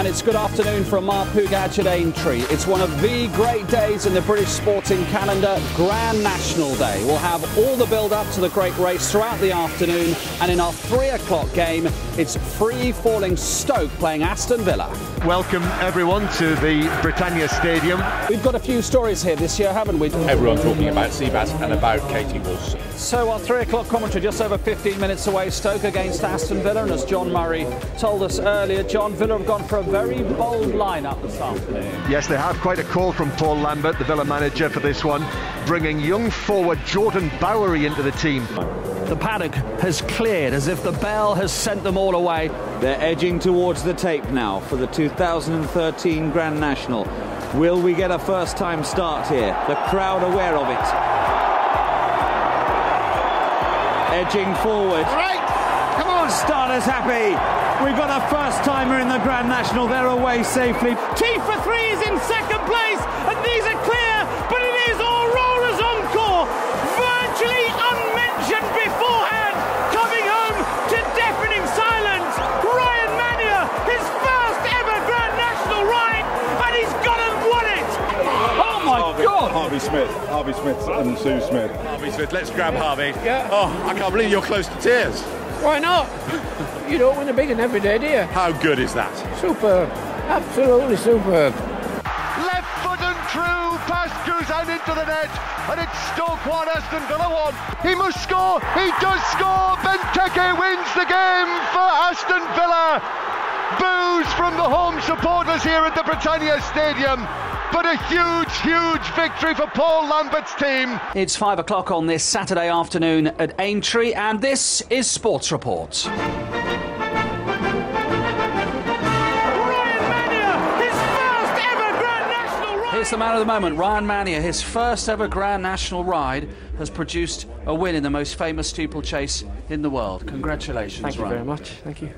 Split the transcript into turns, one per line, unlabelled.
and it's good afternoon from Mark Pougatch at Aintree. It's one of the great days in the British sporting calendar, Grand National Day. We'll have all the build up to the great race throughout the afternoon, and in our three o'clock game, it's free falling Stoke playing Aston Villa.
Welcome everyone to the Britannia Stadium.
We've got a few stories here this year, haven't we?
Everyone talking about Seabass and about Katie Walsh.
So our three o'clock commentary just over 15 minutes away, Stoke against Aston Villa, and as John Murray told us earlier, John Villa have gone for a very bold lineup this afternoon.
Yes, they have quite a call from Paul Lambert, the Villa manager for this one, bringing young forward Jordan Bowery into the team.
The paddock has cleared as if the bell has sent them all away.
They're edging towards the tape now for the 2013 Grand National. Will we get a first time start here? The crowd aware of it. Edging forward.
Right, come on.
Starters happy. We've got a first timer in the Grand National. They're away safely.
T for three is in second place, and these are clear, but it is Auroras Encore. Virtually unmentioned beforehand, coming home to deafening silence. Ryan Mania, his first ever Grand National ride, and he's gone and won it.
Oh my God!
Harvey Smith, Harvey Smith and Sue Smith.
Harvey Smith, let's grab Harvey.
Yeah.
Oh, I can't believe you're close to tears.
Why not? You don't win a big one every day, do you?
How good is that?
Superb, absolutely superb.
Left foot and true, past Guzan into the net, and it's Stoke 1, Aston Villa 1. He must score, he does score, Benteke wins the game for Aston Villa. Boos from the home supporters here at the Britannia Stadium. But a huge, huge victory for Paul Lambert's team.
It's five o'clock on this Saturday afternoon at Aintree, and this is Sports Report.
Ryan Mania, his first ever Grand National ride.
Here's the man of the moment, Ryan Mania. His first ever Grand National ride has produced a win in the most famous steeplechase in the world. Congratulations,
Thank you
Ryan.
very much. Thank you.